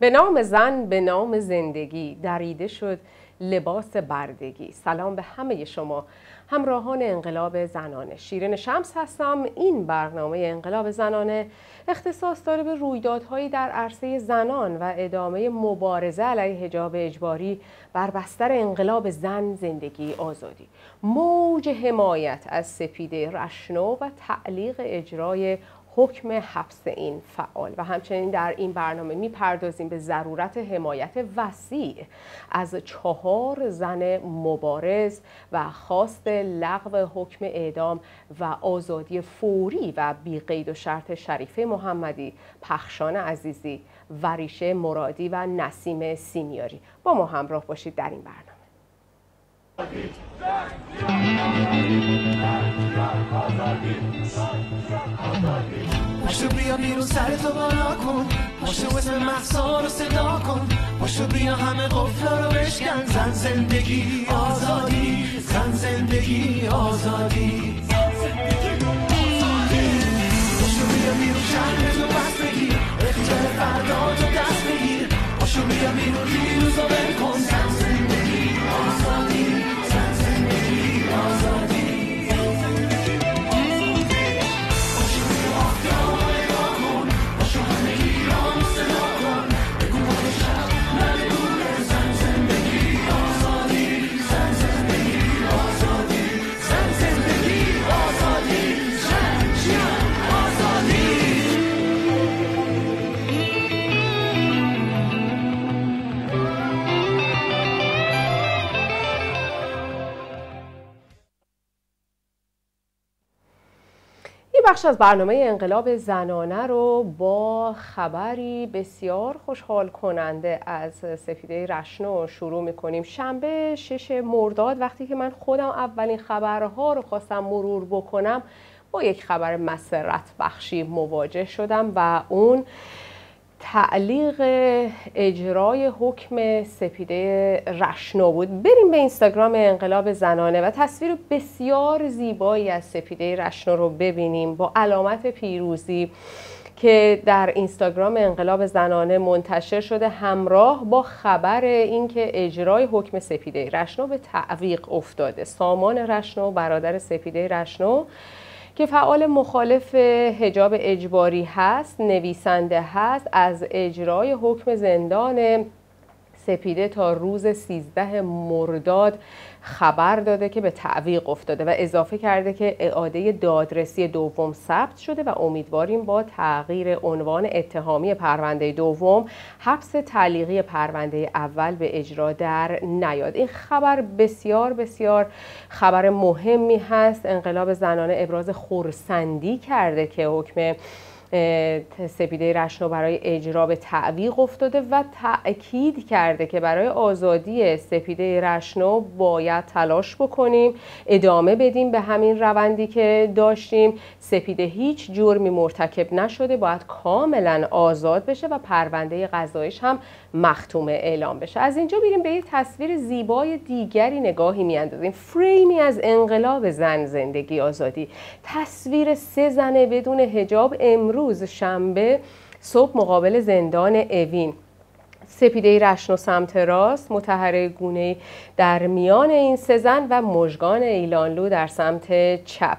به نام زن به نام زندگی دریده شد لباس بردگی. سلام به همه شما. همراهان انقلاب زنانه. شیرین شمس هستم. این برنامه انقلاب زنانه اختصاص داره به رویدادهایی در عرصه زنان و ادامه مبارزه علیه حجاب اجباری بر بستر انقلاب زن زندگی آزادی. موج حمایت از سپیده رشنو و تعلیق اجرای حکم حبس این فعال. و همچنین در این برنامه می‌پردازیم به ضرورت حمایت وسیع از چهار زن مبارز و خواست لغو حکم اعدام و آزادی فوری و بی قید و شرط شریفه محمدی پخشان عزیزی وریشه مرادی و نسیم سیمیاری. با ما همراه باشید در این برنامه. پاشو بیا بیرون سر تو بالا کن. پاشو اسم محصا رو صدا کن. پاشو بیا همه قفلا رو بشکن. زن زندگی آزادی. زن زندگی آزادی. پاشو بیا بیرون شهر تو بس بگیر. اختیار فردا تو دست بگیر. پاشو بیا بیرون دیروز رو کن. زن زندگی آزادی. بخش از برنامه انقلاب زنانه رو با خبری بسیار خوشحال کننده از سفیده رشنو شروع می‌کنیم. شنبه شش مرداد وقتی که من خودم اولین خبرها رو خواستم مرور بکنم با یک خبر مسرت بخشی مواجه شدم و اون تعلیق اجرای حکم سپیده رشنو بود بریم به اینستاگرام انقلاب زنانه و تصویر بسیار زیبایی از سپیده رشنو رو ببینیم با علامت پیروزی که در اینستاگرام انقلاب زنانه منتشر شده همراه با خبر اینکه اجرای حکم سپیده رشنو به تعویق افتاده. سامان رشنو برادر سپیده رشنو که فعال مخالف حجاب اجباری هست نویسنده هست از اجرای حکم زندان سپیده تا روز 13 مرداد خبر داده که به تعویق افتاده و اضافه کرده که اعاده دادرسی دوم ثبت شده و امیدواریم با تغییر عنوان اتهامی پرونده دوم حبس تعلیقی پرونده اول به اجرا در نیاد. این خبر بسیار بسیار خبر مهمی هست. انقلاب زنانه ابراز خورسندی کرده که حکم سپیده رشنو برای اجرا به تعویق افتاده و تأکید کرده که برای آزادی سپیده رشنو باید تلاش بکنیم ادامه بدیم به همین روندی که داشتیم. سپیده هیچ جرمی مرتکب نشده باید کاملا آزاد بشه و پرونده قضایش هم مختومه اعلام بشه. از اینجا بیریم به یه تصویر زیبای دیگری نگاهی میاندازیم. فریمی از انقلاب زن زندگی آزادی. تصویر سه زنه بدون هجاب امروز شنبه صبح مقابل زندان اوین. سپیده رشن و سمت راست متحره گونه در میان این سه زن و مژگان ایلانلو در سمت چپ.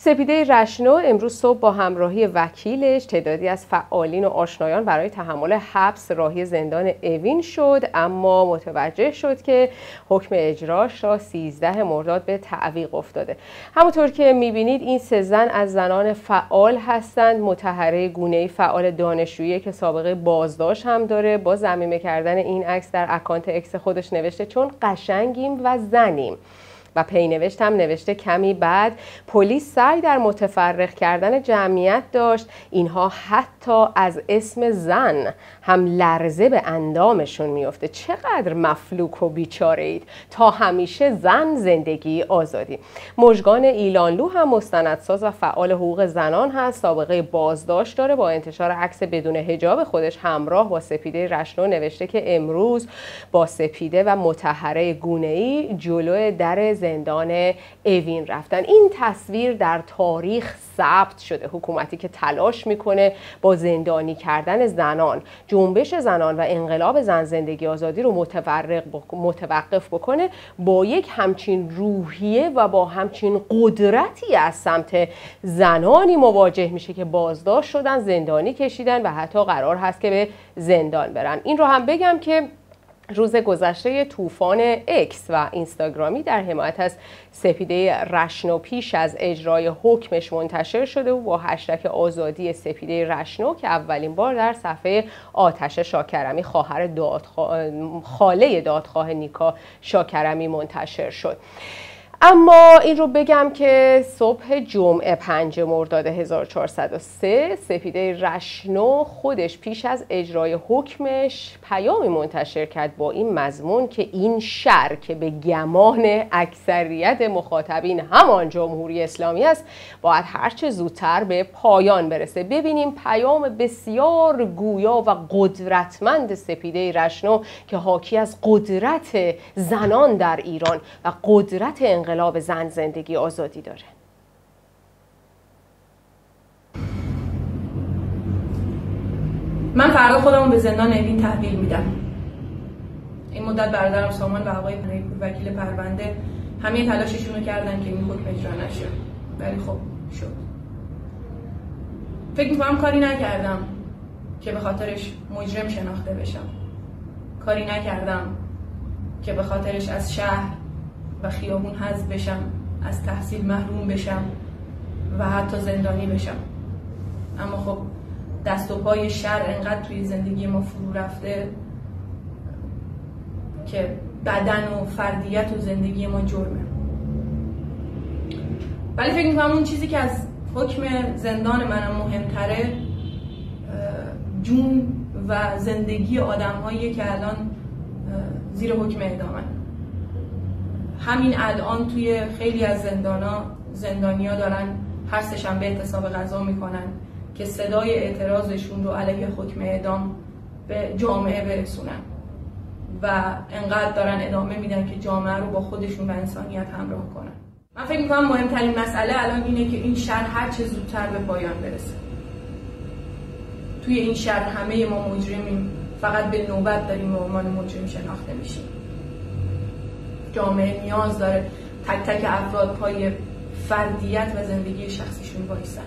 سپیده رشنو امروز صبح با همراهی وکیلش تعدادی از فعالین و آشنایان برای تحمل حبس راهی زندان اوین شد اما متوجه شد که حکم اجراش را 13 مرداد به تعویق افتاده. همونطور که می‌بینید این سه زن از زنان فعال هستند. مطهره گونه‌ای فعال دانشجویی که سابقه بازداشت هم داره. با ضمیمه کردن این عکس در account X خودش نوشته چون قشنگیم و زنیم. و پینوشت هم نوشته کمی بعد پلیس سعی در متفرق کردن جمعیت داشت اینها حتی از اسم زن هم لرزه به اندامشون میفته چقدر مفلوک و بیچاره اید تا همیشه زن زندگی آزادی. مژگان ایلانلو هم مستندساز و فعال حقوق زنان هست. سابقه بازداشت داره با انتشار عکس بدون هجاب خودش همراه با سپیده رشنو نوشته که امروز با سپیده و متحره گونه ای جلو در زندان اوین رفتن. این تصویر در تاریخ ثبت شده. حکومتی که تلاش می‌کنه با زندانی کردن زنان جنبش زنان و انقلاب زن زندگی آزادی رو متفرق متوقف بکنه با یک همچین روحیه و با همچین قدرتی از سمت زنانی مواجه میشه که بازداشت شدن زندانی کشیدن و حتی قرار هست که به زندان برن. این رو هم بگم که روز گذشته طوفان اکس و اینستاگرامی در حمایت از سپیده رشنو پیش از اجرای حکمش منتشر شده و با هشتک آزادی سپیده رشنو که اولین بار در صفحه آتش شاکرمی خواهر دادخواه خاله دادخواه نیکا شاکرمی منتشر شد. اما این رو بگم که صبح جمعه 5 مرداد 1403 سپیده رشنو خودش پیش از اجرای حکمش پیامی منتشر کرد با این مضمون که این شر که به گمان اکثریت مخاطبین همان جمهوری اسلامی است باید هرچه زودتر به پایان برسه. ببینیم پیام بسیار گویا و قدرتمند سپیده رشنو که حاکی از قدرت زنان در ایران و قدرت زن زندگی آزادی داره. من فردا خودمو به زندان اوین تحویل میدم. این مدت برادرم سامان و آقای وکیل پرونده همه تلاششون رو کردن که این حکم اجرا نشه. ولی خب شد. فکر می‌کنم کاری نکردم که به خاطرش مجرم شناخته بشم. کاری نکردم که به خاطرش از شهر و خیابون حذف بشم از تحصیل محروم بشم و حتی زندانی بشم. اما خب دست و پای شر انقدر توی زندگی ما فرو رفته که بدن و فردیت و زندگی ما جرمه. ولی فکر می‌کنم اون چیزی که از حکم زندان منم مهمتره جون و زندگی آدم که الان زیر حکم اعدامن. همین الان توی خیلی از زندانا زندانیا دارن هر سهشنبه اعتصاب غذا می‌کنن که صدای اعتراضشون رو علیه حکم اعدام به جامعه برسونن و انقدر دارن ادامه میدن که جامعه رو با خودشون و انسانیت همراه کنن. من فکر می‌کنم مهمترین مسئله الان اینه که این شهر هر چه زودتر به پایان برسه. توی این شهر همه ما مجرمیم فقط به نوبت داریم به عنوان مجرم شناخته میشیم. جامعه نیاز داره تک تک افراد پای فردیت و زندگی شخصیشون بایستن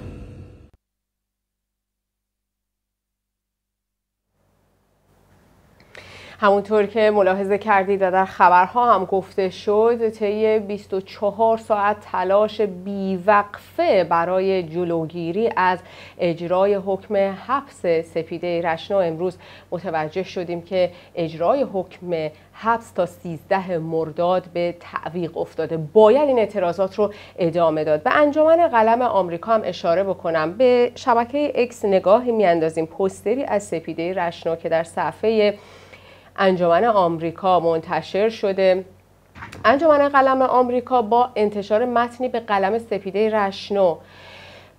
همونطور که ملاحظه کردید و در خبرها هم گفته شد طی 24 ساعت تلاش بیوقفه برای جلوگیری از اجرای حکم حبس سپیده رشنا. امروز متوجه شدیم که اجرای حکم حبس تا 13 مرداد به تعویق افتاده. باید این اعتراضات رو ادامه داد. به انجمن قلم آمریکا هم اشاره بکنم. به شبکه اکس نگاهی میاندازیم. پستری از سپیده رشنا که در صفحه انجمن آمریکا منتشر شده. انجمن قلم آمریکا با انتشار متنی به قلم سپیده رشنو.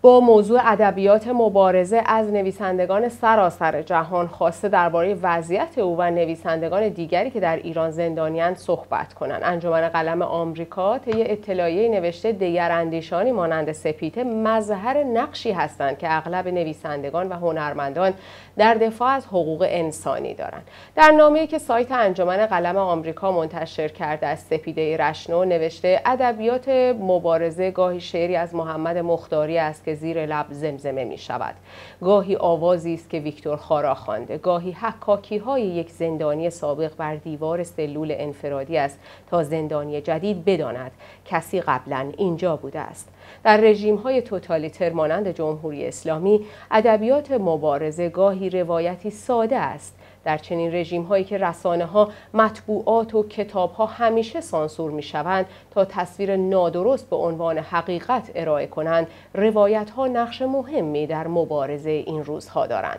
با موضوع ادبیات مبارزه از نویسندگان سراسر جهان خواسته درباره وضعیت او و نویسندگان دیگری که در ایران زندانیان صحبت کنند. انجمن قلم آمریکا طی اطلاعیه نوشته دیگر اندیشانی مانند سپیته مظهر نقشی هستند که اغلب نویسندگان و هنرمندان در دفاع از حقوق انسانی دارند. در نامه‌ای که سایت انجمن قلم آمریکا منتشر کرده از سپیده رشنو نوشته ادبیات مبارزه گاهی شعری از محمد مختاری است که زیر لب زمزمه می شود گاهی آوازی است که ویکتور خارا خوانده گاهی حکاکی های یک زندانی سابق بر دیوار سلول انفرادی است تا زندانی جدید بداند. کسی قبلا اینجا بوده است. در رژیم های توتالیتر مانند جمهوری اسلامی ادبیات مبارزه گاهی روایتی ساده است. در چنین رژیم هایی که رسانه ها مطبوعات و کتاب ها همیشه سانسور می شوند تا تصویر نادرست به عنوان حقیقت ارائه کنند روایت ها نقش مهمی در مبارزه این روزها دارند.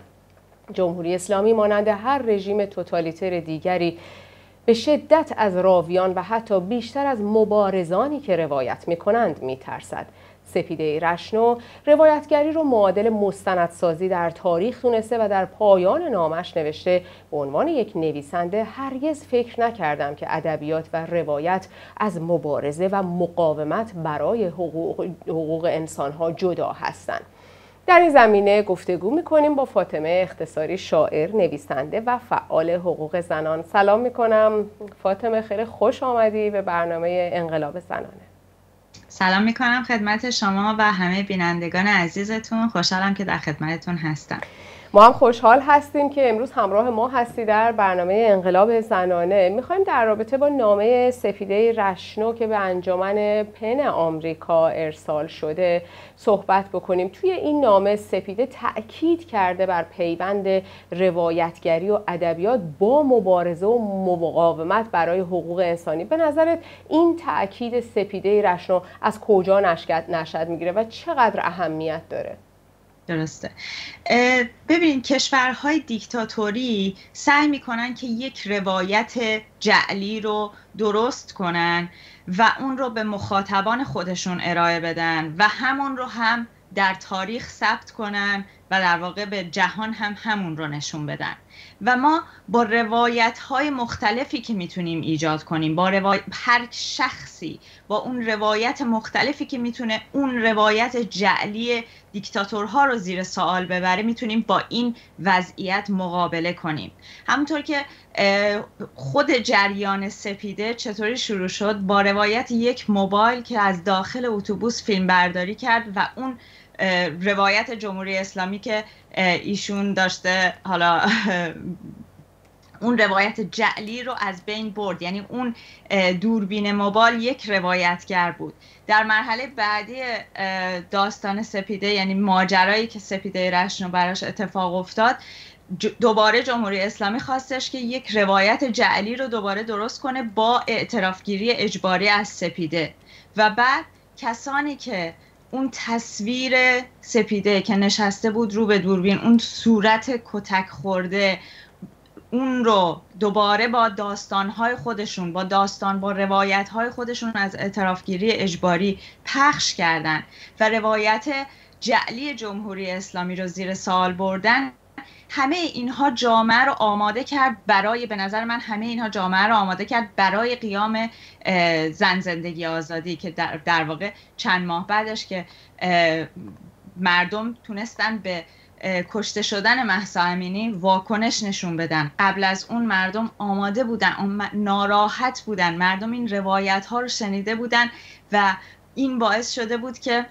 جمهوری اسلامی مانند هر رژیم توتالیتر دیگری به شدت از راویان و حتی بیشتر از مبارزانی که روایت می کنند می ترسد. سپیده رشنو روایتگری رو معادل مستندسازی در تاریخ دونسته و در پایان نامش نوشته به عنوان یک نویسنده هرگز فکر نکردم که ادبیات و روایت از مبارزه و مقاومت برای حقوق, حقوق انسانها جدا هستند. در این زمینه گفتگو می‌کنیم با فاطمه اختصاری شاعر، نویسنده و فعال حقوق زنان. سلام می‌کنم. فاطمه خیلی خوش آمدی به برنامه انقلاب زنانه. سلام می‌کنم خدمت شما و همه بینندگان عزیزتون. خوشحالم که در خدمتتون هستم. ما هم خوشحال هستیم که امروز همراه ما هستی در برنامه انقلاب زنانه. می‌خوایم در رابطه با نامه سفیده رشنو که به انجمن پن آمریکا ارسال شده صحبت بکنیم. توی این نامه سپیده تاکید کرده بر پیوند روایتگری و ادبیات با مبارزه و مقاومت برای حقوق انسانی. به نظرت این تاکید سپیده رشنو از کجا نشد می‌گیره و چقدر اهمیت داره؟ درسته. ببینید کشورهای دیکتاتوری سعی می‌کنن که یک روایت جعلی رو درست کنن و اون رو به مخاطبان خودشون ارائه بدن و همون رو هم در تاریخ ثبت کنن و در واقع به جهان هم همون رو نشون بدن. و ما با روایت های مختلفی که می‌تونیم ایجاد کنیم با روایت هر شخصی با اون روایت مختلفی که می‌تونه اون روایت جعلی دیکتاتورها رو زیر سوال ببره می‌تونیم با این وضعیت مقابله کنیم. همونطور که خود جریان سپیده چطوری شروع شد؟ با روایت یک موبایل که از داخل اتوبوس فیلم برداری کرد و اون روایت جمهوری اسلامی که ایشون داشته حالا اون روایت جعلی رو از بین برد. یعنی اون دوربین موبایل یک روایتگر بود. در مرحله بعدی داستان سپیده یعنی ماجرایی که سپیده رشنو براش اتفاق افتاد دوباره جمهوری اسلامی خواستش که یک روایت جعلی رو دوباره درست کنه با اعترافگیری اجباری از سپیده. و بعد کسانی که اون تصویر سپیده که نشسته بود رو به دوربین اون صورت کتک خورده اون رو دوباره با داستانهای خودشون با داستان با روایتهای خودشون از اعترافگیری اجباری پخش کردن و روایت جعلی جمهوری اسلامی رو زیر سال بردن. همه اینها جامعه رو آماده کرد برای به نظر من همه اینها جامعه رو آماده کرد برای قیام زن زندگی آزادی که در, در واقع چند ماه بعدش که مردم تونستن به کشته شدن محسا امینی واکنش نشون بدن. قبل از اون مردم آماده بودن ناراحت بودن. مردم این روایت ها رو شنیده بودن و این باعث شده بود که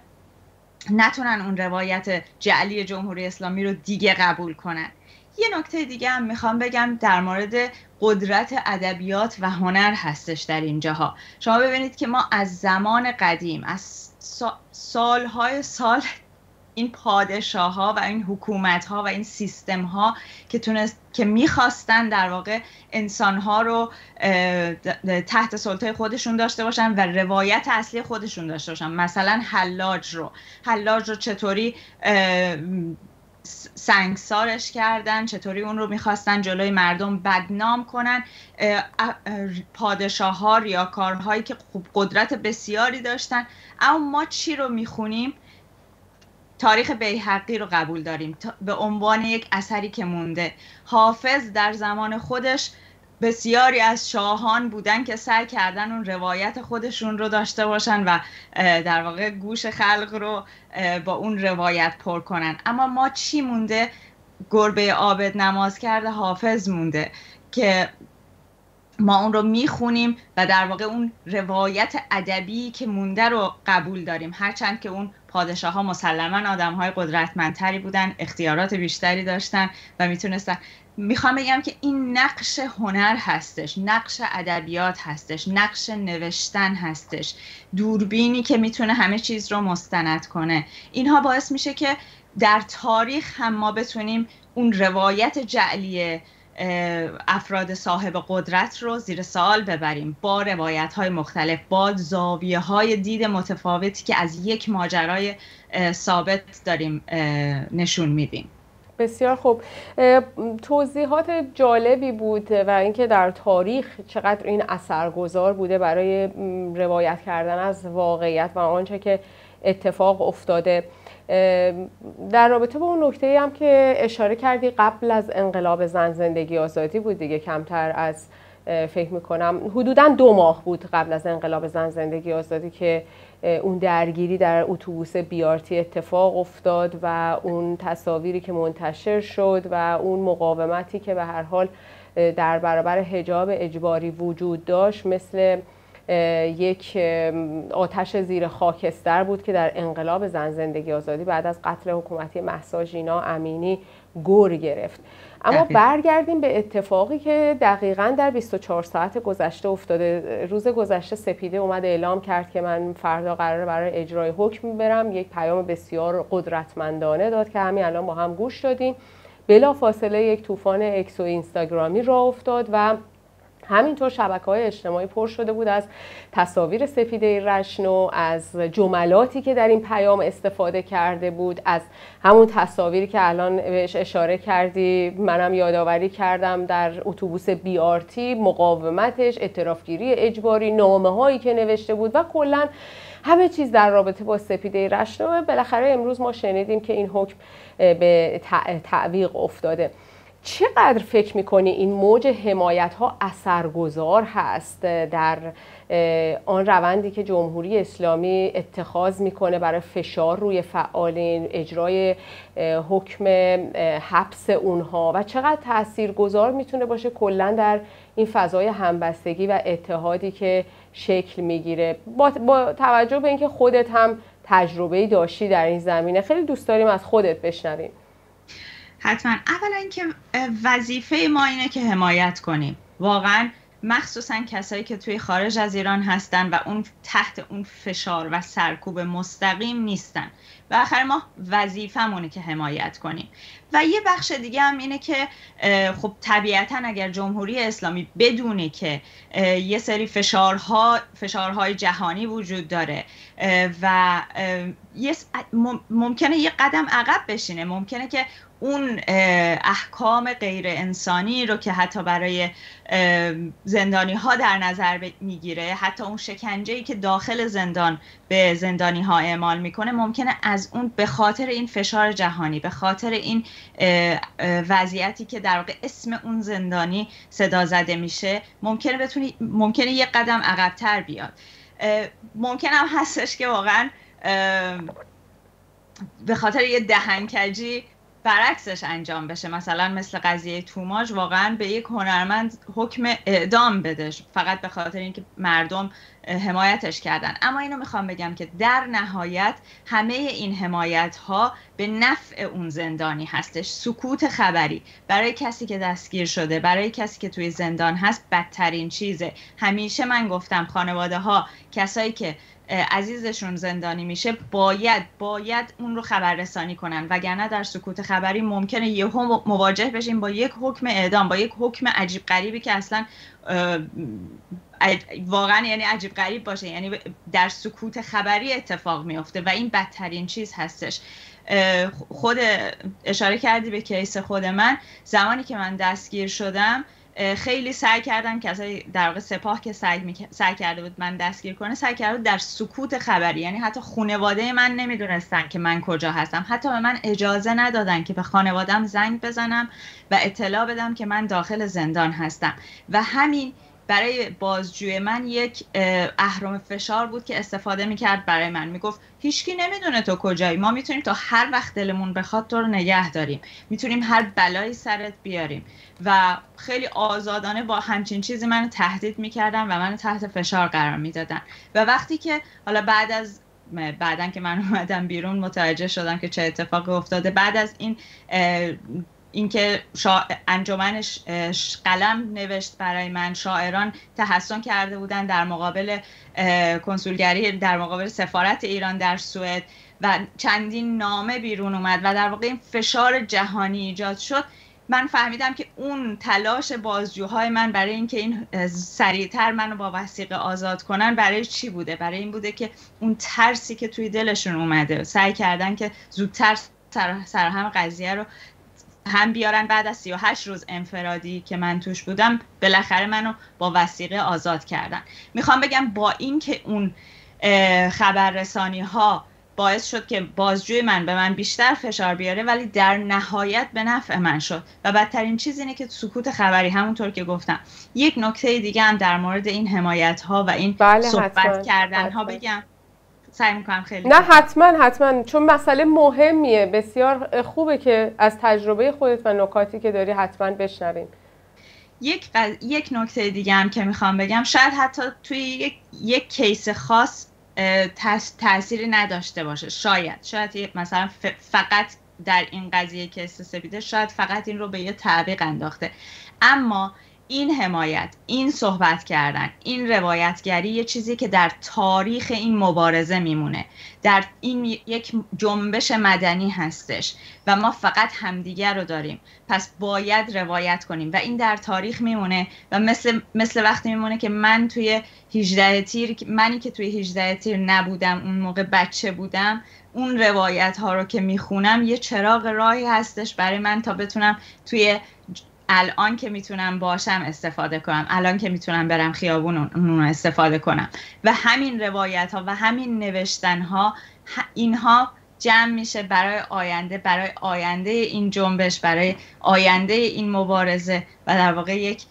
نتونن اون روایت جعلی جمهوری اسلامی رو دیگه قبول کنن. یه نکته دیگه هم می‌خوام بگم در مورد قدرت ادبیات و هنر هستش در اینجاها. شما ببینید که ما از زمان قدیم از سالهای سال این پادشاه ها و این حکومت ها و این سیستم ها که تونست که می‌خواستن در واقع انسان ها رو تحت سلطه خودشون داشته باشن و روایت اصلی خودشون داشته باشن. مثلا حلاج رو. حلاج رو چطوری سنگسارش کردن چطوری اون رو می‌خواستن جلوی مردم بدنام کنن. پادشاه ها ریاکارهایی که قدرت بسیاری داشتن. اما ما چی رو می‌خونیم؟ تاریخ بیحقی رو قبول داریم. به عنوان یک اثری که مونده. حافظ در زمان خودش بسیاری از شاهان بودن که سعی کردن اون روایت خودشون رو داشته باشن و در واقع گوش خلق رو با اون روایت پر کنن. اما ما چی مونده؟ گربه عابد نماز کرده حافظ مونده که ما اون رو می‌خونیم و در واقع اون روایت ادبی که مونده رو قبول داریم. هرچند که اون پادشاه ها مسلما آدم های قدرتمندتری بودن اختیارات بیشتری داشتن و می‌تونستن. می‌خوام بگم که این نقش هنر هستش نقش ادبیات هستش نقش نوشتن هستش. دوربینی که می‌تونه همه چیز رو مستند کنه. اینها باعث میشه که در تاریخ هم ما بتونیم اون روایت جعلیه. افراد صاحب قدرت رو زیر سوال ببریم. با روایت های مختلف با زاویه های دید متفاوتی که از یک ماجرای ثابت داریم نشون میدیم. بسیار خوب. توضیحات جالبی بود و اینکه در تاریخ چقدر این اثرگذار بوده برای روایت کردن از واقعیت و آنچه که اتفاق افتاده. در رابطه با اون نکته هم که اشاره کردی قبل از انقلاب زن زندگی آزادی بود دیگه کمتر از فکر می‌کنم حدودا دو ماه بود قبل از انقلاب زن زندگی آزادی که اون درگیری در اتوبوس بیارتی اتفاق افتاد و اون تصاویری که منتشر شد و اون مقاومتی که به هر حال در برابر حجاب اجباری وجود داشت مثل یک آتش زیر خاکستر بود که در انقلاب زن زندگی آزادی بعد از قتل حکومتی محسا ژینا امینی گور گرفت. اما برگردیم به اتفاقی که دقیقا در 24 ساعت گذشته افتاده. روز گذشته سپیده اومد اعلام کرد که من فردا قراره برای اجرای حکم برم. یک پیام بسیار قدرتمندانه داد که همین الان با هم گوش دادیم. بلا فاصله یک طوفان اکس و اینستاگرامی را افتاد و همینطور شبکه های اجتماعی پر شده بود از تصاویر سفیده رشنو از جملاتی که در این پیام استفاده کرده بود از همون تصاویری که الان بهش اشاره کردی منم یادآوری کردم در اتوبوس بی آرتی مقاومتش اعترافگیری اجباری نامه هایی که نوشته بود و کلا همه چیز در رابطه با سپیده رشنو بالاخره امروز ما شنیدیم که این حکم به تعویق افتاده. چقدر فکر می‌کنی این موج حمایت ها اثرگذار هست در آن روندی که جمهوری اسلامی اتخاذ می‌کنه برای فشار روی فعالین اجرای حکم حبس اونها و چقدر تاثیرگذار می‌تونه باشه کلا در این فضای همبستگی و اتحادی که شکل می‌گیره. با, با توجه به اینکه خودت هم تجربه داشتی در این زمینه خیلی دوست داریم از خودت بشنویم. حتما. اولا اینکه وظیفه ما اینه که حمایت کنیم. واقعا مخصوصا کسایی که توی خارج از ایران هستن و اون تحت اون فشار و سرکوب مستقیم نیستن. و آخر ما وظیفمونه که حمایت کنیم. و یه بخش دیگه هم اینه که خب طبیعتا اگر جمهوری اسلامی بدونه که یه سری فشارها فشارهای جهانی وجود داره و ممکنه یه قدم عقب بشینه. ممکنه که اون احکام غیر انسانی رو که حتی برای زندانی ها در نظر می‌گیره حتی اون شکنجه که داخل زندان به زندانی ها اعمال می‌کنه ممکنه از اون به خاطر این فشار جهانی به خاطر این وضعیتی که در واقع اسم اون زندانی صدا زده میشه ممکنه بتونی ممکنه یه قدم عقبتر بیاد. ممکن هم هستش که واقعا به خاطر یه دهنکجی برعکسش انجام بشه. مثلا مثل قضیه توماج واقعا به یک هنرمند حکم اعدام بده فقط به خاطر اینکه مردم حمایتش کردن. اما اینو می‌خوام بگم که در نهایت همه این حمایت ها به نفع اون زندانی هستش. سکوت خبری. برای کسی که دستگیر شده برای کسی که توی زندان هست بدترین چیزه. همیشه من گفتم خانواده ها کسایی که عزیزشون زندانی میشه باید باید اون رو خبررسانی کنن. وگرنه در سکوت خبری ممکنه یهو مواجه بشیم با یک حکم اعدام با یک حکم عجیب غریبی که اصلا واقعا یعنی عجیب غریب باشه. یعنی در سکوت خبری اتفاق میفته و این بدترین چیز هستش. خود اشاره کردی به کیس خود من. زمانی که من دستگیر شدم خیلی سعی کردم کسایی در واقع سپاه که سعی, سعی کرده بود من دستگیر کنه سعی کرده بود در سکوت خبری یعنی حتی خانواده من نمی‌دونستن که من کجا هستم. حتی به من اجازه ندادن که به خانوادم زنگ بزنم و اطلاع بدم که من داخل زندان هستم. و همین برای بازجوی من یک اهرام فشار بود که استفاده می‌کرد برای من. می‌گفت هیچکی نمی‌دونه تو کجایی. ما می‌تونیم تا هر وقت دلمون بخواد تو رو نگه داریم. می‌تونیم هر بلایی سرت بیاریم. و خیلی آزادانه با همچین چیزی منو تهدید می‌کردن و منو تحت فشار قرار می‌دادن. و وقتی که حالا بعد از بعدا که من اومدم بیرون متوجه شدم که چه اتفاقی افتاده بعد از این اینکه شا... قلم نوشت برای من. شاعران تحسن کرده بودن در مقابل کنسولگری در مقابل سفارت ایران در سوئد و چندین نامه بیرون اومد و در واقع این فشار جهانی ایجاد شد. من فهمیدم که اون تلاش بازجوهای من برای اینکه این سریعتر منو با وسیقه آزاد کنن برای چی بوده؟ برای این بوده که اون ترسی که توی دلشون اومده سعی کردن که زودتر سر هم قضیه رو هم بیارن بعد از 38 روز انفرادی که من توش بودم بالاخره منو با وسیقه آزاد کردن. می‌خوام بگم با اینکه اون خبررسانی ها باعث شد که بازجوی من به من بیشتر فشار بیاره ولی در نهایت به نفع من شد. و بدترین چیز اینه که سکوت خبری همونطور که گفتم. یک نکته دیگه هم در مورد این حمایت ها و این بله، صحبت حتما، کردن ها. بگم. سعی می‌کنم خیلی نه حتما حتما. چون مسئله مهمیه. بسیار خوبه که از تجربه خودت و نکاتی که داری حتما بشنویم. یک, قض- یک نکته دیگه هم که می‌خوام بگم. شاید حتی توی یک, یک کیس خاص تاس- تأثیری نداشته باشه. شاید. شاید مثلا ف- فقط در این قضیه کیس سپیده شاید فقط این رو به یه تعویق انداخته. اما این حمایت این صحبت کردن این روایتگری یه چیزی که در تاریخ این مبارزه میمونه. در این یک جنبش مدنی هستش و ما فقط همدیگر رو داریم. پس باید روایت کنیم و این در تاریخ میمونه و مثل, مثل وقتی میمونه که من توی 18 تیر منی که توی 18 تیر نبودم اون موقع بچه بودم اون روایت ها رو که می‌خونم یه چراغ راهی هستش برای من تا بتونم توی الان که می‌تونم باشم استفاده کنم. الان که می‌تونم برم خیابون اون- اون رو استفاده کنم. و همین روایت ها و همین نوشتن ها اینها جمع میشه برای آینده برای آینده این جنبش برای آینده این مبارزه و در واقع یک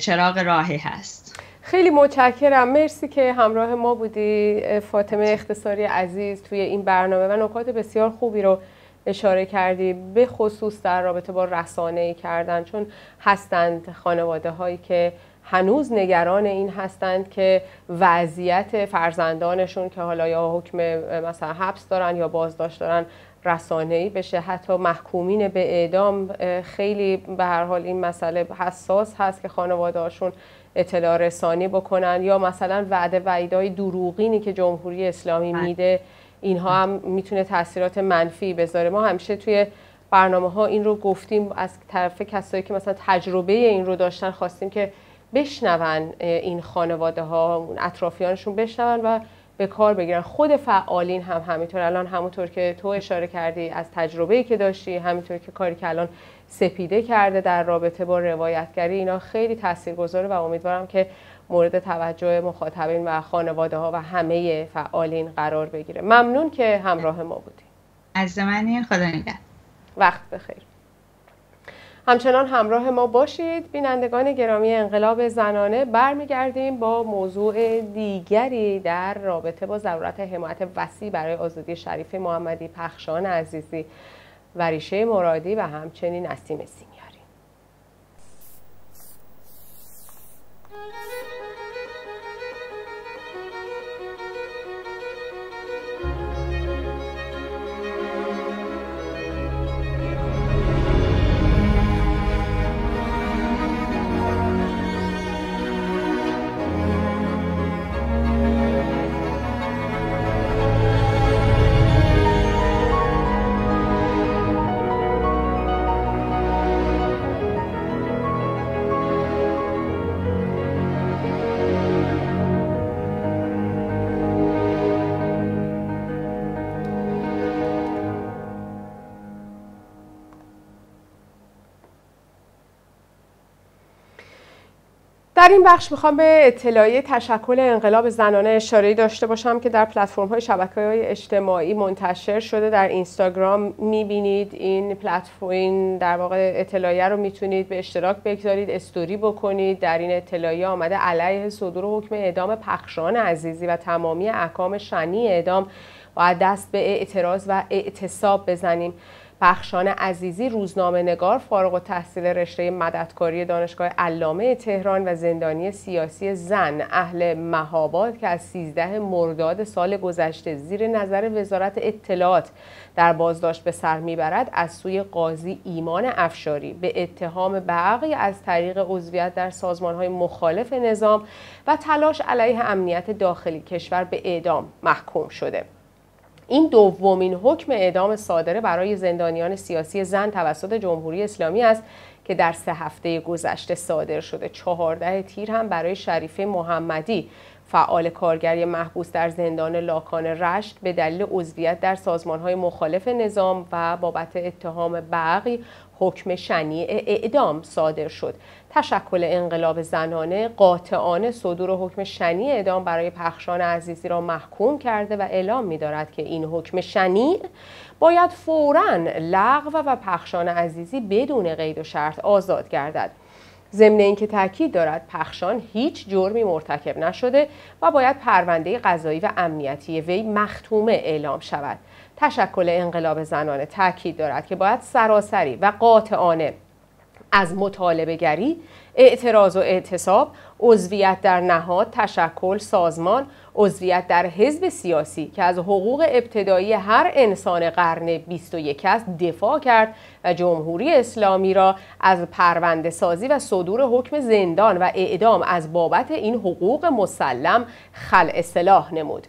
چراغ راهی هست. خیلی متشکرم. مرسی که همراه ما بودی فاطمه اختصاری عزیز توی این برنامه و نکات بسیار خوبی رو اشاره کردی به خصوص در رابطه با رسانه ای کردن چون هستند خانواده هایی که هنوز نگران این هستند که وضعیت فرزندانشون که حالا یا حکم مثلا حبس دارن یا بازداشت دارن رسانه‌ای بشه حتی محکومین به اعدام خیلی به هر حال این مسئله حساس هست که خانواده هاشون اطلاع رسانی بکنن یا مثلا وعده وعیدهای دروغینی که جمهوری اسلامی بله. میده اینها هم می‌تونه تاثیرات منفی بذاره. ما همیشه توی برنامه ها این رو گفتیم از طرف کسایی که مثلا تجربه این رو داشتن خواستیم که بشنون این خانواده ها اطرافیانشون بشنون و به کار بگیرن. خود فعالین هم همینطور. الان همونطور که تو اشاره کردی از تجربه‌ای که داشتی همینطور که کاری که الان سپیده کرده در رابطه با روایتگری اینا خیلی تاثیرگذاره و امیدوارم که مورد توجه مخاطبین و خانواده ها و همه فعالین قرار بگیره. ممنون که همراه ما بودی از من خدا نگهدار. وقت بخیر. همچنان همراه ما باشید. بینندگان گرامی انقلاب زنانه برمیگردیم با موضوع دیگری در رابطه با ضرورت حمایت وسیع برای آزادی شریف محمدی پخشان عزیزی و ریشه مرادی و همچنین نسیم سیمیاری در این بخش می‌خوام به اطلاعیه تشکل انقلاب زنانه اشاره داشته باشم که در پلتفرم های شبکه های اجتماعی منتشر شده در اینستاگرام می‌بینید. این پلتفرم در واقع اطلاعیه رو می‌تونید به اشتراک بگذارید استوری بکنید. در این اطلاعیه آمده علیه صدور حکم اعدام پخشان عزیزی و تمامی احکام شنی اعدام. باید دست به اعتراض و اعتصاب بزنیم. بخشان عزیزی روزنامه نگار فارغ و تحصیل رشته مددکاری دانشگاه علامه تهران و زندانی سیاسی زن اهل مهاباد که از 13 مرداد سال گذشته زیر نظر وزارت اطلاعات در بازداشت به سر می‌برد از سوی قاضی ایمان افشاری. به اتهام بقی از طریق عضویت در سازمانهای مخالف نظام و تلاش علیه امنیت داخلی کشور به اعدام محکوم شده. این دومین حکم اعدام صادره برای زندانیان سیاسی زن توسط جمهوری اسلامی است که در سه هفته گذشته صادر شده. چهارده تیر هم برای شریفه محمدی فعال کارگری محبوس در زندان لاکان رشت به دلیل عضویت در سازمانهای مخالف نظام و بابت اتهام بقی حکم شنیع اعدام صادر شد. تشکل انقلاب زنانه قاطعانه صدور حکم شنیع اعدام برای پخشان عزیزی را محکوم کرده و اعلام می‌دارد که این حکم شنیع باید فوراً لغو و پخشان عزیزی بدون قید و شرط آزاد گردد. ضمن اینکه تاکید دارد پخشان هیچ جرمی مرتکب نشده و باید پرونده قضایی و امنیتی وی مختومه اعلام شود. تشکل انقلاب زنانه تاکید دارد که باید سراسری و قاطعانه از مطالبه گری، اعتراض و اعتصاب، عضویت در نهاد، تشکل، سازمان، عضویت در حزب سیاسی که از حقوق ابتدایی هر انسان قرن 21 است دفاع کرد و جمهوری اسلامی را از پرونده سازی و صدور حکم زندان و اعدام از بابت این حقوق مسلم خلع سلاح نمود.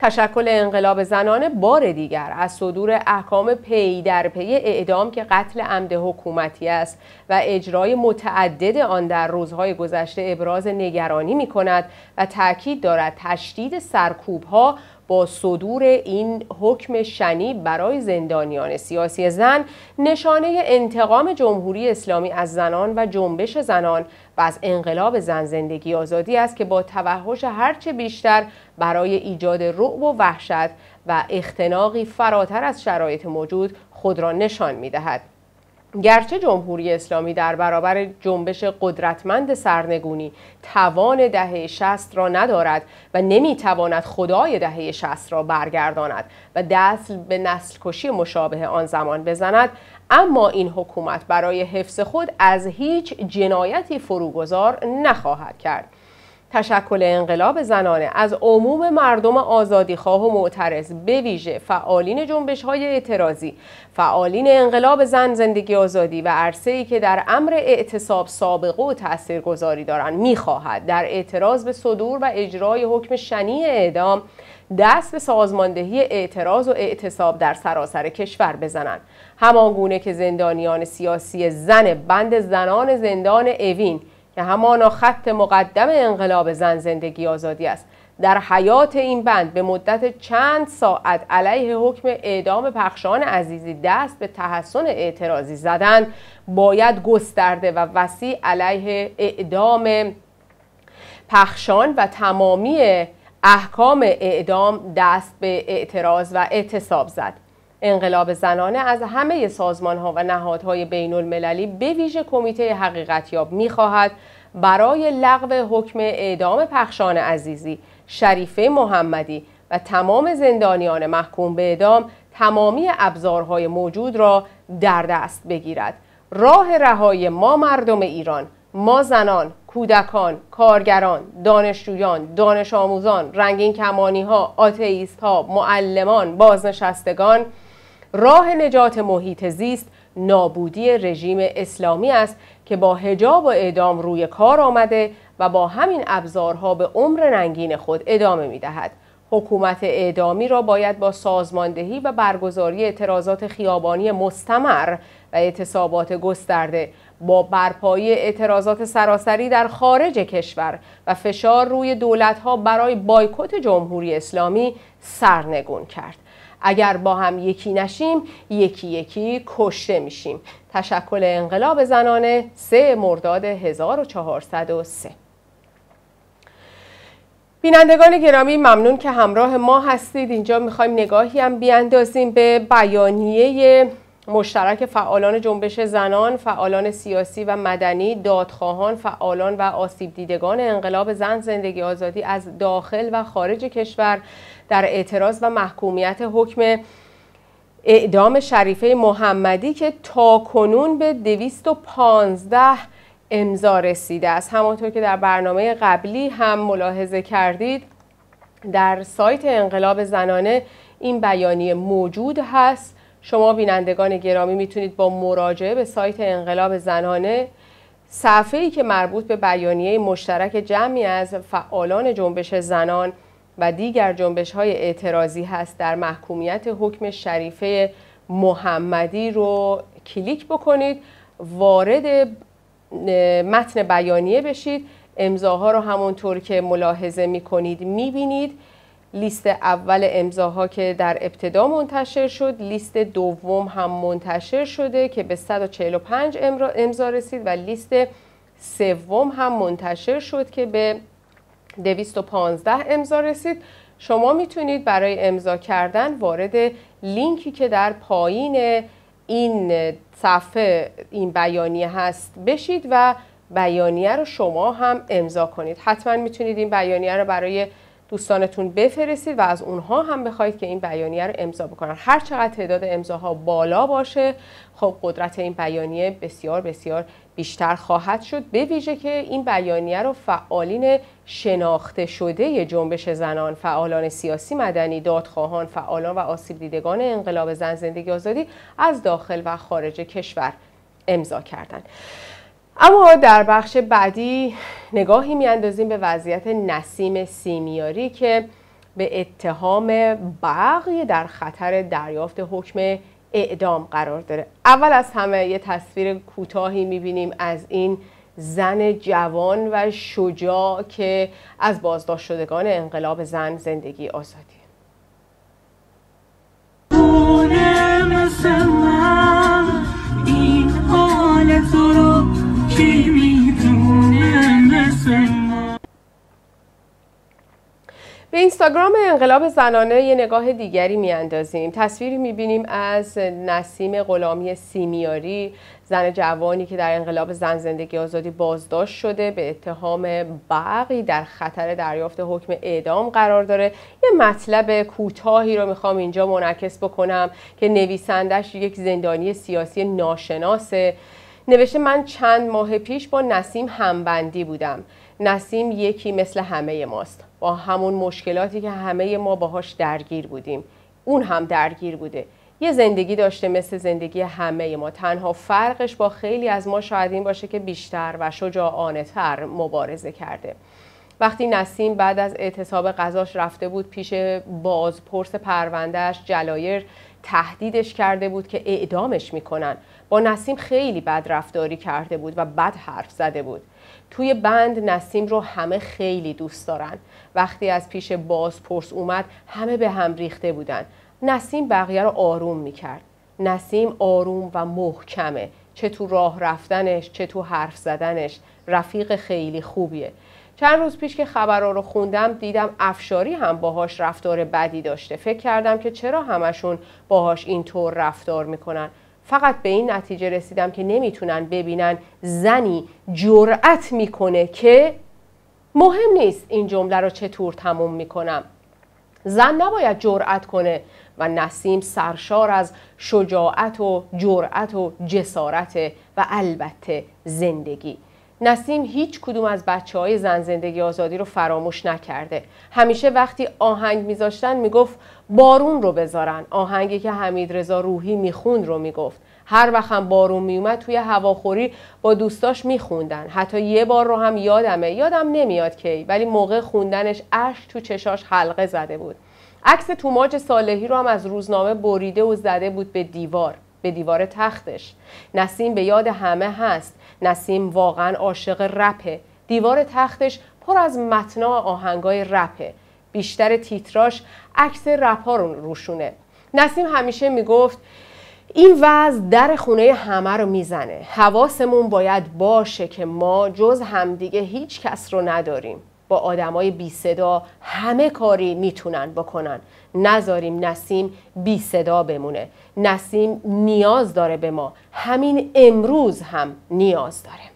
تشکل انقلاب زنانه بار دیگر از صدور احکام پی در پی اعدام که قتل عمد حکومتی است و اجرای متعدد آن در روزهای گذشته ابراز نگرانی می کند و تاکید دارد تشدید سرکوب ها با صدور این حکم شنی برای زندانیان سیاسی زن نشانه انتقام جمهوری اسلامی از زنان و جنبش زنان و از انقلاب زن زندگی آزادی است که با توحش هرچه بیشتر برای ایجاد رعب و وحشت و اختناقی فراتر از شرایط موجود خود را نشان می دهد. گرچه جمهوری اسلامی در برابر جنبش قدرتمند سرنگونی توان دهه شست را ندارد و نمی‌تواند خدای دهه شست را برگرداند و دست به نسل کشی مشابه آن زمان بزند اما این حکومت برای حفظ خود از هیچ جنایتی فروگذار نخواهد کرد. تشکل انقلاب زنانه. از عموم مردم آزادیخواه و معترض به ویژه فعالین جنبش های اعتراضی. فعالین انقلاب زن زندگی آزادی و عرصه‌ای که در امر اعتصاب سابقه و تاثیرگذاری دارند می‌خواهد در اعتراض به صدور و اجرای حکم شنیع اعدام دست به سازماندهی اعتراض و اعتصاب در سراسر کشور بزنند. همانگونه که زندانیان سیاسی زن بند زنان زندان اوین که همانا خط مقدم انقلاب زن زندگی آزادی است. در حیات این بند به مدت چند ساعت علیه حکم اعدام پخشان عزیزی دست به تحسن اعتراضی زدن باید گسترده و وسیع علیه اعدام پخشان و تمامی احکام اعدام دست به اعتراض و اعتصاب زد. انقلاب زنانه از همه سازمان ها و نهادهای بین المللی به ویژه کمیته حقیقتیاب می‌خواهد برای لغو حکم اعدام پخشان عزیزی شریفه محمدی و تمام زندانیان محکوم به اعدام تمامی ابزارهای موجود را در دست بگیرد. راه رهایی ما مردم ایران ما زنان، کودکان، کارگران، دانشجویان، دانش آموزان، رنگین کمانی ها، ها، معلمان، بازنشستگان راه نجات محیط زیست نابودی رژیم اسلامی است که با هجاب و اعدام روی کار آمده و با همین ابزارها به عمر رنگین خود ادامه می دهد. حکومت اعدامی را باید با سازماندهی و برگزاری اعتراضات خیابانی مستمر و اعتصابات گسترده با برپایی اعتراضات سراسری در خارج کشور و فشار روی دولتها برای بایکوت جمهوری اسلامی سرنگون کرد. اگر با هم یکی نشیم یکی یکی کشته میشیم. تشکل انقلاب زنانه 3 مرداد 1403 بینندگان گرامی ممنون که همراه ما هستید. اینجا می‌خوایم نگاهی هم بیاندازیم به بیانیه مشترک فعالان جنبش زنان، فعالان سیاسی و مدنی، دادخواهان، فعالان و آسیب دیدگان انقلاب زن زندگی آزادی از داخل و خارج کشور. در اعتراض و محکومیت حکم اعدام شریفه محمدی که تا کنون به 215 امضا رسیده است. همانطور که در برنامه قبلی هم ملاحظه کردید در سایت انقلاب زنانه این بیانیه موجود هست. شما بینندگان گرامی می‌تونید با مراجعه به سایت انقلاب زنانه صفحه ای که مربوط به بیانیه مشترک جمعی از فعالان جنبش زنان و دیگر جنبش های اعتراضی هست در محکومیت حکم شریفه محمدی رو کلیک بکنید وارد متن بیانیه بشید. امضاها رو همونطور که ملاحظه می‌کنید می‌بینید. لیست اول امضاها که در ابتدا منتشر شد لیست دوم هم منتشر شده که به 145 امضا رسید و لیست سوم هم منتشر شد که به 215 امضا رسید. شما می‌تونید برای امضا کردن وارد لینکی که در پایین این صفحه این بیانیه هست بشید و بیانیه رو شما هم امضا کنید. حتما می‌تونید این بیانیه رو برای دوستانتون بفرستید و از اونها هم بخواید که این بیانیه رو امضا بکنن. هر چقدر تعداد امضاها بالا باشه خب قدرت این بیانیه بسیار بسیار بیشتر خواهد شد. به ویژه که این بیانیه رو فعالین شناخته شده جنبش زنان فعالان سیاسی مدنی دادخواهان فعالان و آسیب دیدگان انقلاب زن زندگی آزادی از داخل و خارج کشور امضا کردند. اما در بخش بعدی نگاهی میاندازیم به وضعیت نسیم سیمیاری که به اتهام بغی در خطر دریافت حکم اعدام قرار داره. اول از همه یه تصویر کوتاهی می‌بینیم از این زن جوان و شجاع که از بازداشت شدگان انقلاب زن زندگی آزادی. اینستاگرام انقلاب زنانه یه نگاه دیگری میاندازیم. تصویری می‌بینیم از نسیم غلامی سیمیاری زن جوانی که در انقلاب زن زندگی آزادی بازداشت شده به اتهام بقی در خطر دریافت حکم اعدام قرار داره. یه مطلب کوتاهی رو می‌خوام اینجا منعکس بکنم که نویسندش یک زندانی سیاسی ناشناسه. نوشته من چند ماه پیش با نسیم همبندی بودم. نسیم یکی مثل همه ماست. با همون مشکلاتی که همه ما باهاش درگیر بودیم. اون هم درگیر بوده. یه زندگی داشته مثل زندگی همه ما. تنها فرقش با خیلی از ما شاید این باشه که بیشتر و شجاعانه تر مبارزه کرده. وقتی نسیم بعد از اعتصاب غذاش رفته بود پیش بازپرس پروندهش جلایر تهدیدش کرده بود که اعدامش می‌کنن. با نسیم خیلی بد رفتاری کرده بود و بد حرف زده بود. توی بند نسیم رو همه خیلی دوست دارن. وقتی از پیش بازپرس اومد همه به هم ریخته بودن. نسیم بقیه رو آروم می‌کرد. نسیم آروم و محکمه. چه تو راه رفتنش چه تو حرف زدنش. رفیق خیلی خوبیه. چند روز پیش که خبرها رو خوندم دیدم افشاری هم باهاش رفتار بدی داشته. فکر کردم که چرا همشون باهاش اینطور رفتار می‌کنن. فقط به این نتیجه رسیدم که نمی‌تونن ببینن زنی جرأت می‌کنه که مهم نیست این جمله رو چطور تموم می‌کنم. زن نباید جرأت کنه و نسیم سرشار از شجاعت و جرأت و جسارت و البته زندگی. نسیم هیچ کدوم از بچه های زن زندگی آزادی رو فراموش نکرده. همیشه وقتی آهنگ میذاشتن می‌گفت بارون رو بذارن. آهنگی که حمید رضا روحی می‌خوند رو می‌گفت. هر وقت هم بارون میومد توی هواخوری با دوستاش میخوندن. حتی یه بار رو هم یادمه. یادم نمیاد کی ولی موقع خوندنش اشک تو چشاش حلقه زده بود. عکس توماج صالحی رو هم از روزنامه بریده و زده بود به دیوار. به دیوار تختش. نسیم به یاد همه هست. نسیم واقعا عاشق رپه. دیوار تختش پر از متنا آهنگای رپه. بیشتر تیتراش عکس رپ رو روشونه. نسیم همیشه می‌گفت این وضع در خونه همه رو می‌زنه. حواسمون باید باشه که ما جز همدیگه هیچ کس رو نداریم. با آدمای بی صدا همه کاری می‌تونن بکنن. نذاریم نسیم بی صدا بمونه. نسیم نیاز داره به ما. همین امروز هم نیاز داره.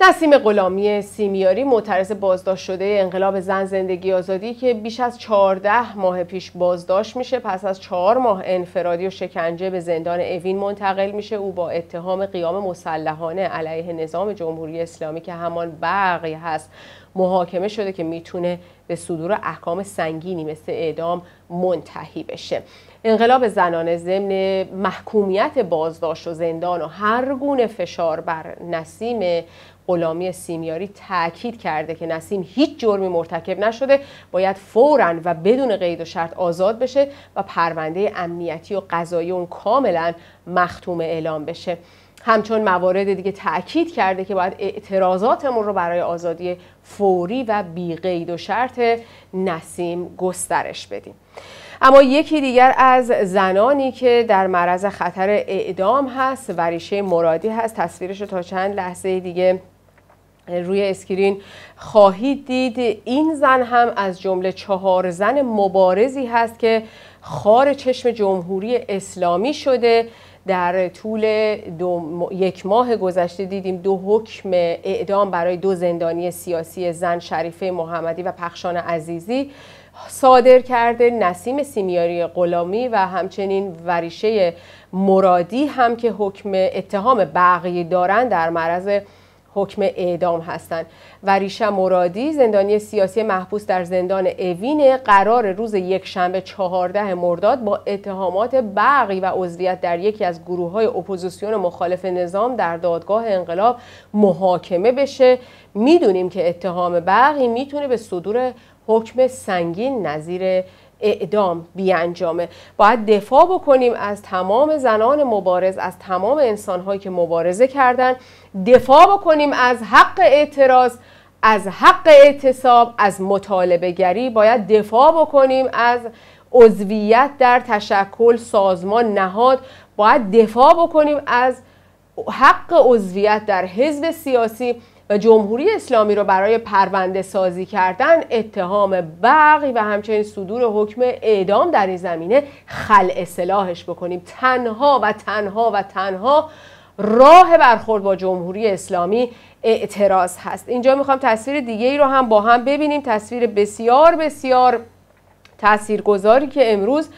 نسیم غلامی سیمیاری معترض بازداشت شده انقلاب زن زندگی آزادی که بیش از 14 ماه پیش بازداشت میشه پس از چهار ماه انفرادی و شکنجه به زندان اوین منتقل میشه. او با اتهام قیام مسلحانه علیه نظام جمهوری اسلامی که همان بقی هست محاکمه شده که می‌تونه به صدور احکام سنگینی مثل اعدام منتهی بشه. انقلاب زنانه ضمن محکومیت بازداشت و زندان و هر گونه فشار بر نسیم غلامی سیمیاری تاکید کرده که نسیم هیچ جرمی مرتکب نشده باید فورا و بدون قید و شرط آزاد بشه و پرونده امنیتی و قضایی اون کاملا مختوم اعلام بشه. همچون موارد دیگه تاکید کرده که باید اعتراضاتمون رو برای آزادی فوری و بیقید و شرط نسیم گسترش بدیم. اما یکی دیگر از زنانی که در معرض خطر اعدام هست وریشه مرادی هست تصویرش رو تا چند لحظه دیگه روی اسکرین خواهید دید. این زن هم از جمله چهار زن مبارزی هست که خار چشم جمهوری اسلامی شده. در طول دو یک ماه گذشته دیدیم دو حکم اعدام برای دو زندانی سیاسی زن شریفه محمدی و پخشان عزیزی صادر کرده نسیم سیمیاری غلامی و همچنین وریشه مرادی هم که حکم اتهام بقیه دارند در معرض حکم اعدام هستند. و مرادی زندانی سیاسی محبوس در زندان اوین قرار روز یک شنبه 14 مرداد با اتهامات بقی و عضویت در یکی از گروه های اپوزیسیون مخالف نظام در دادگاه انقلاب محاکمه بشه. می‌دونیم که اتهام بقی می‌تونه به صدور حکم سنگین نظیر اعدام بیانجامه. باید دفاع بکنیم از تمام زنان مبارز از تمام انسانهایی که مبارزه کردن. دفاع بکنیم از حق اعتراض از حق اعتصاب از مطالبه گری باید دفاع بکنیم از عضویت در تشکل سازمان نهاد. باید دفاع بکنیم از حق عضویت در حزب سیاسی. و جمهوری اسلامی رو برای پرونده سازی کردن اتهام بقی و همچنین صدور حکم اعدام در این زمینه خل اصلاحش بکنیم. تنها و تنها و تنها راه برخورد با جمهوری اسلامی اعتراض هست. اینجا می‌خوام تصویر دیگه ای رو هم با هم ببینیم. تصویر بسیار بسیار تاثیرگذاری که امروز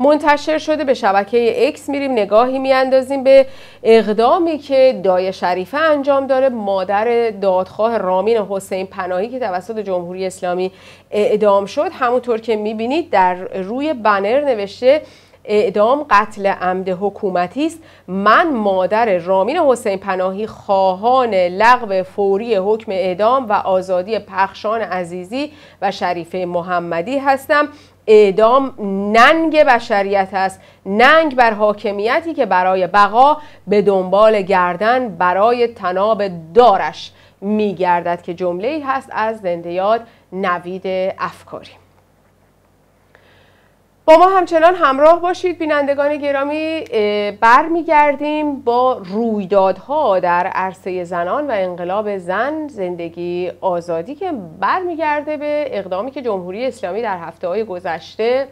منتشر شده به شبکه اکس میریم نگاهی میاندازیم به اقدامی که دای شریفه انجام داره. مادر دادخواه رامین حسین پناهی که توسط جمهوری اسلامی اعدام شد. همونطور که می‌بینید در روی بنر نوشته اعدام قتل عمد حکومتی است. من مادر رامین حسین پناهی خواهان لغو فوری حکم اعدام و آزادی پخشان عزیزی و شریفه محمدی هستم. اعدام ننگ بشریت است ننگ بر حاکمیتی که برای بقا به دنبال گردن برای تناب دارش میگردد که جمله ای هست از زنده یاد نوید افکاری. با ما همچنان همراه باشید. بینندگان گرامی برمیگردیم با رویدادها در عرصه زنان و انقلاب زن زندگی آزادی که برمیگرده به اقدامی که جمهوری اسلامی در هفته های گذشته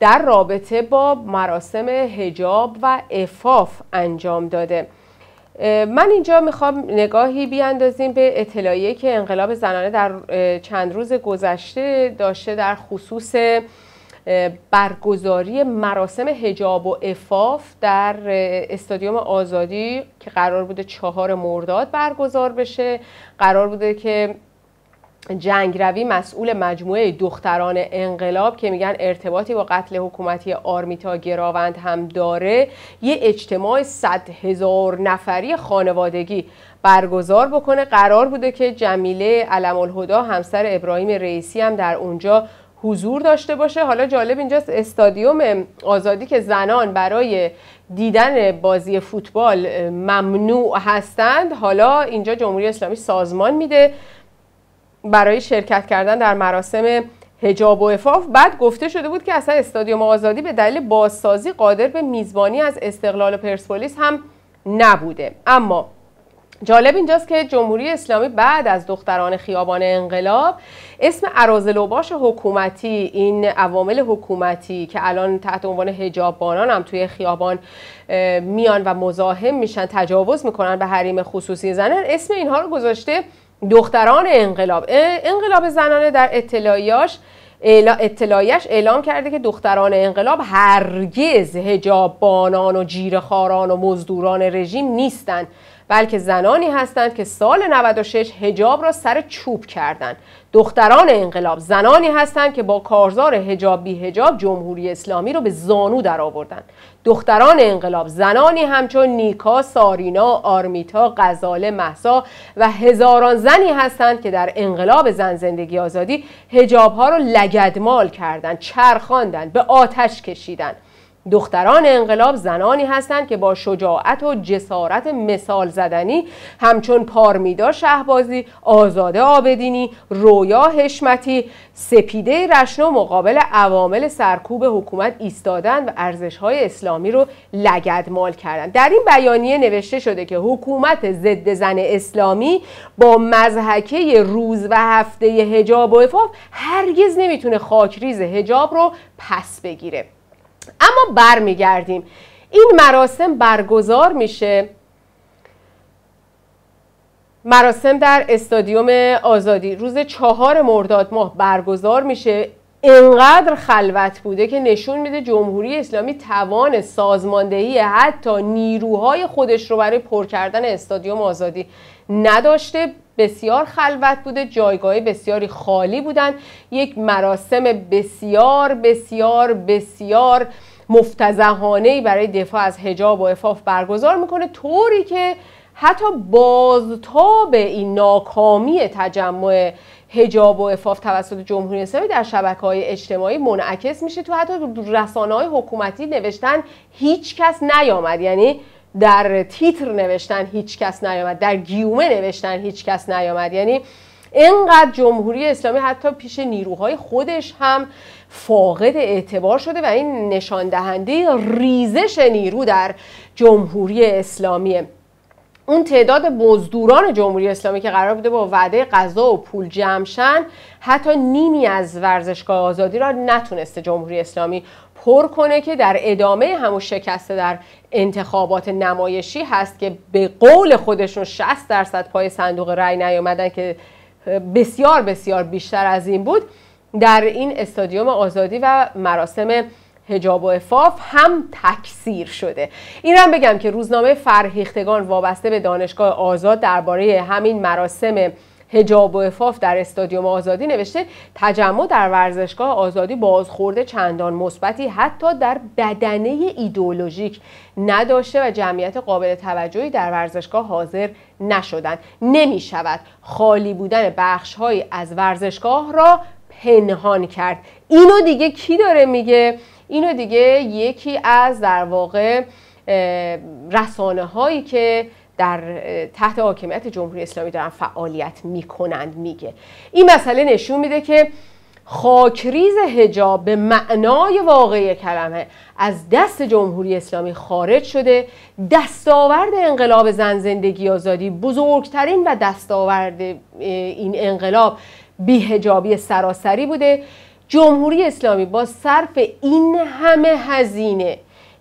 در رابطه با مراسم هجاب و افاف انجام داده. من اینجا می‌خوام نگاهی بیاندازیم به اطلاعیه که انقلاب زنانه در چند روز گذشته داشته در خصوص برگزاری مراسم هجاب و افاف در استادیوم آزادی که قرار بوده چهار مرداد برگزار بشه. قرار بوده که جنگروی مسئول مجموعه دختران انقلاب که میگن ارتباطی با قتل حکومتی آرمیتا گراوند هم داره یه اجتماع صد هزار نفری خانوادگی برگزار بکنه. قرار بوده که جمیله علم الهدا همسر ابراهیم رئیسی هم در اونجا حضور داشته باشه. حالا جالب اینجاست استادیوم آزادی که زنان برای دیدن بازی فوتبال ممنوع هستند حالا اینجا جمهوری اسلامی سازمان میده برای شرکت کردن در مراسم هجاب و افاف بعد گفته شده بود که اصلا استادیوم آزادی به دلیل بازسازی قادر به میزبانی از استقلال پرسپولیس هم نبوده. اما جالب اینجاست که جمهوری اسلامی بعد از دختران خیابان انقلاب اسم باش حکومتی این عوامل حکومتی که الان تحت عنوان هجاببانان هم توی خیابان میان و مزاحم میشن تجاوز می‌کنن به حریم خصوصی زنان اسم اینها رو گذاشته دختران انقلاب. انقلاب زنانه در اطلاعیاش اطلاعیش اعلام کرده که دختران انقلاب هرگز هجاببانان و جیرخاران و مزدوران رژیم نیستند بلکه زنانی هستند که سال 96 هجاب را سر چوب کردند. دختران انقلاب زنانی هستند که با کارزار هجاب بی هجاب جمهوری اسلامی رو به زانو در آوردن دختران انقلاب زنانی همچون نیکا، سارینا، آرمیتا، غزاله، محسا و هزاران زنی هستند که در انقلاب زن زندگی آزادی هجاب ها رو لگدمال کردند، چرخاندند، به آتش کشیدند. دختران انقلاب زنانی هستند که با شجاعت و جسارت مثال زدنی همچون پارمیدا شهبازی، آزاده آبدینی، رویا حشمتی، سپیده رشنو مقابل عوامل سرکوب حکومت ایستادن و ارزشهای اسلامی رو لگدمال کردند. در این بیانیه نوشته شده که حکومت ضد زن اسلامی با مزحکه روز و هفته هجاب و افاف هرگز نمی‌تونه خاکریز هجاب رو پس بگیره اما برمیگردیم. این مراسم برگزار میشه. مراسم در استادیوم آزادی. روز چهار مرداد ماه برگزار میشه. انقدر خلوت بوده که نشون میده جمهوری اسلامی توان سازماندهی حتی نیروهای خودش رو برای پر کردن استادیوم آزادی نداشته. بسیار خلوت بوده جایگاه بسیاری خالی بودن. یک مراسم بسیار بسیار بسیار مفتزهانه برای دفاع از حجاب و افاف برگزار می‌کنه. طوری که حتی بازتاب این ناکامی تجمع هجاب و افاف توسط جمهوری اسلامی در شبکه های اجتماعی منعکس میشه. تو حتی رسانه های حکومتی نوشتن هیچ کس نیامد. یعنی در تیتر نوشتن هیچ کس نیامد در گیومه نوشتن هیچ کس نیامد. یعنی اینقدر جمهوری اسلامی حتی پیش نیروهای خودش هم فاقد اعتبار شده و این نشان دهنده ریزش نیرو در جمهوری اسلامیه اون تعداد مزدوران جمهوری اسلامی که قرار بوده با وعده غذا و پول جمعشن حتی نیمی از ورزشگاه آزادی را نتونسته جمهوری اسلامی پر کنه که در ادامه همون شکسته در انتخابات نمایشی هست که به قول خودشون 60 درصد پای صندوق رأی نیامدن که بسیار بسیار بیشتر از این بود. در این استادیوم آزادی و مراسم هجاب و افاف هم تکثیر شده. این هم بگم که روزنامه فرهیختگان وابسته به دانشگاه آزاد درباره همین مراسم هجاب و افاف در استادیوم آزادی نوشته تجمع در ورزشگاه آزادی بازخورده چندان مثبتی حتی در بدنه ایدولوژیک نداشته و جمعیت قابل توجهی در ورزشگاه حاضر نشدند. نمی شود خالی بودن بخش از ورزشگاه را پنهان کرد. اینو دیگه کی داره میگه؟ اینو دیگه یکی از در واقع رسانه هایی که در تحت حاکمیت جمهوری اسلامی دارن فعالیت می‌کنند میگه. این مسئله نشون میده که خاکریز هجاب به معنای واقعی کلمه از دست جمهوری اسلامی خارج شده. دستاورد انقلاب زن زندگی آزادی بزرگترین و دستاورد این انقلاب بیهجابی سراسری بوده. جمهوری اسلامی با صرف این همه هزینه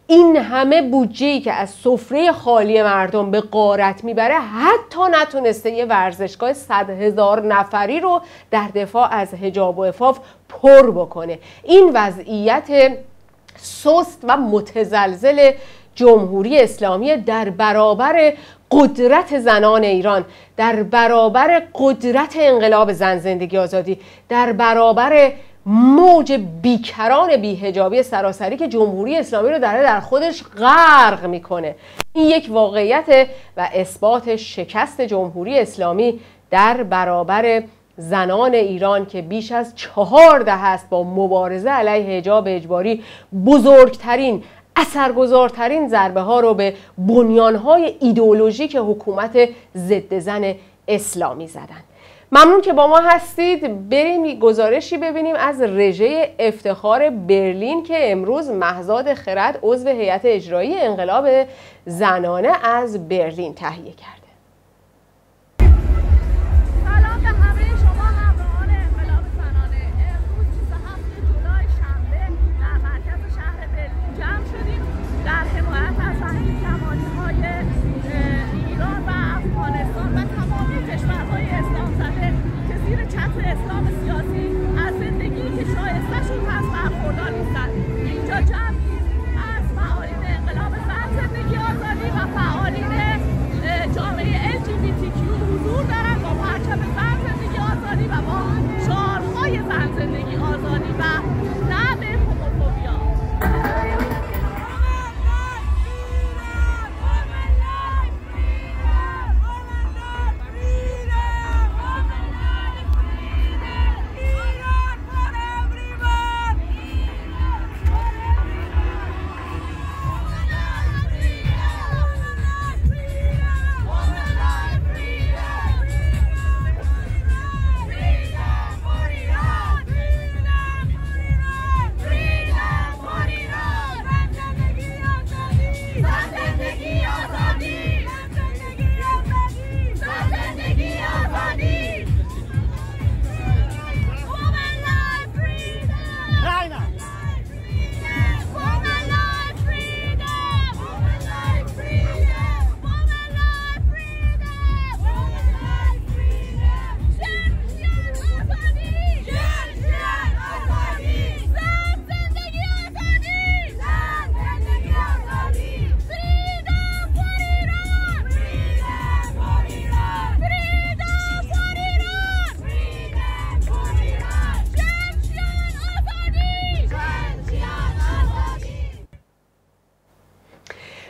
این همه بودجه که از سفره خالی مردم به قارت می‌بره حتی نتونسته یه ورزشگاه صد هزار نفری رو در دفاع از هجاب و افاف پر بکنه. این وضعیت سست و متزلزل جمهوری اسلامی در برابر قدرت زنان ایران در برابر قدرت انقلاب زن زندگی آزادی در برابر موج بیکران بیهجابی سراسری که جمهوری اسلامی رو داره در خودش غرق می‌کنه. این یک واقعیت و اثبات شکست جمهوری اسلامی در برابر زنان ایران که بیش از چهار ده است با مبارزه علیه حجاب اجباری بزرگترین اثرگذارترین ضربه ها رو به بنیانهای ایدئولوژیک حکومت ضد زن اسلامی زدند ممنون که با ما هستید. بریم گزارشی ببینیم از رژه افتخار برلین که امروز محزاد خرد عضو هیئت اجرایی انقلاب زنانه از برلین تهیه کرد.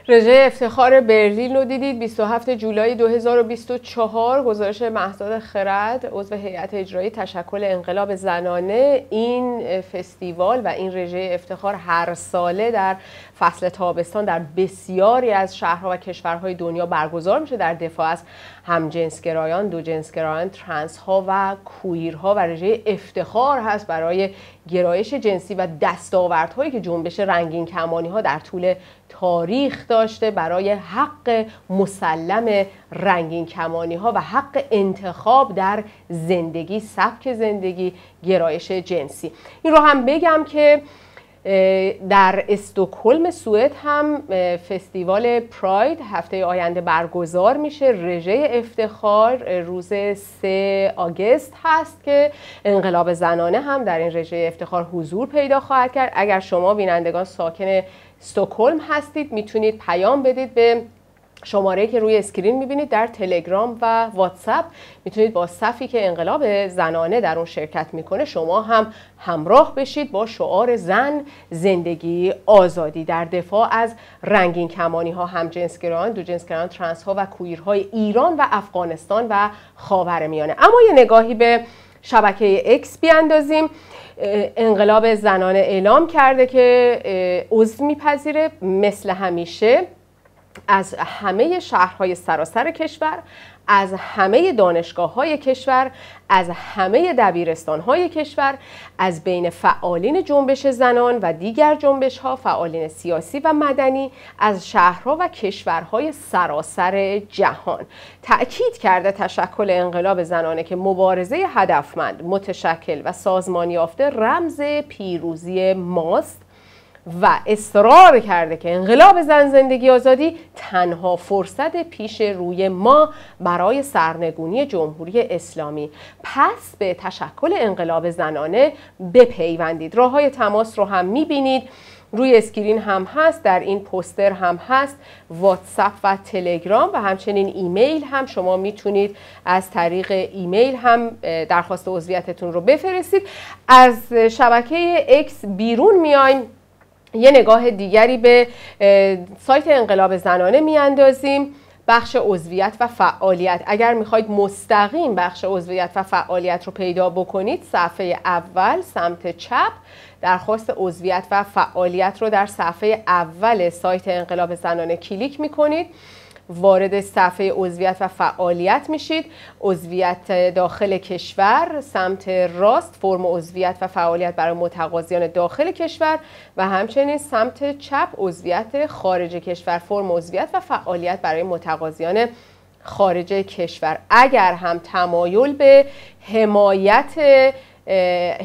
رژه افتخار برلین رو دیدید. 27 جولای 2024 گزارش محزاد خرد عضو هیئت اجرایی تشکل انقلاب زنانه. این فستیوال و این رژه افتخار هر ساله در فصل تابستان در بسیاری از شهرها و کشورهای دنیا برگزار میشه. در دفاع از همجنسگرایان، دو جنسگرایان، ترنس ها و کویرها و رژه افتخار هست برای گرایش جنسی و دستاوردهایی که جنبش رنگین کمانی ها در طول تاریخ داشته برای حق مسلم رنگین کمانی ها و حق انتخاب در زندگی سبک زندگی گرایش جنسی. این رو هم بگم که در استکهلم سوئد هم فستیوال پراید هفته آینده برگزار میشه. رژه افتخار روز 3 آگست هست که انقلاب زنانه هم در این رژه افتخار حضور پیدا خواهد کرد. اگر شما بینندگان ساکن استکهلم هستید می‌تونید پیام بدید به شماره که روی screen می‌بینید در تلگرام و واتساپ. می‌تونید با صفی که انقلاب زنانه در اون شرکت می‌کنه شما هم همراه بشید با شعار زن زندگی آزادی. در دفاع از رنگین کمانی ها هم جنسگرایان دو جنسگرایان ترنس ها و queer های ایران و افغانستان و خاورمیانه. اما یه نگاهی به شبکه X بیاندازیم. انقلاب زنانه اعلام کرده که عضو میپذیره مثل همیشه. از همه شهرهای سراسر کشور از همه دانشگاه های کشور از همه دبیرستان های کشور از بین فعالین جنبش زنان و دیگر جنبش ها فعالین سیاسی و مدنی از شهرها و کشورهای سراسر جهان. تأکید کرده تشکل انقلاب زنانه که مبارزه هدفمند متشکل و سازمانی یافته رمز پیروزی ماست. و اصرار کرده که انقلاب زن زندگی آزادی تنها فرصت پیش روی ما برای سرنگونی جمهوری اسلامی. پس به تشکل انقلاب زنانه بپیوندید. راه های تماس رو هم می‌بینید. روی screen هم هست در این پوستر هم هست. واتساپ و تلگرام و همچنین ایمیل هم شما می‌تونید از طریق ایمیل هم درخواست عضویتتون رو بفرستید. از شبکه اکس بیرون میایم یه نگاه دیگری به سایت انقلاب زنانه میاندازیم بخش عضویت و فعالیت. اگر می‌خواید مستقیم بخش عضویت و فعالیت رو پیدا بکنید صفحه اول سمت چپ درخواست عضویت و فعالیت رو در صفحه اول سایت انقلاب زنانه کلیک می‌کنید. وارد صفحه عضویت و فعالیت میشید. عضویت داخل کشور سمت راست فرم عضویت و فعالیت برای متقاضیان داخل کشور و همچنین سمت چپ عضویت خارج کشور فرم عضویت و فعالیت برای متقاضیان خارج کشور. اگر هم تمایل به حمایت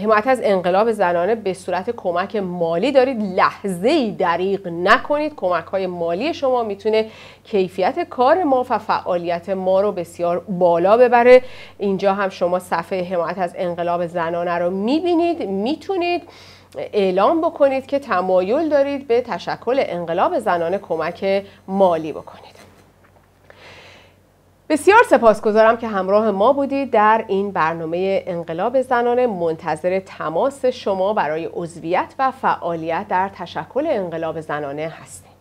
حمایت از انقلاب زنانه به صورت کمک مالی دارید. لحظه ای دریغ نکنید. کمک های مالی شما می‌تونه کیفیت کار ما و فعالیت ما رو بسیار بالا ببره. اینجا هم شما صفحه حمایت از انقلاب زنانه رو می‌بینید می‌تونید اعلام بکنید که تمایل دارید به تشکل انقلاب زنانه کمک مالی بکنید. بسیار سپاسگزارم که همراه ما بودید در این برنامه انقلاب زنانه منتظر تماس شما برای عضویت و فعالیت در تشکل انقلاب زنانه هستیم.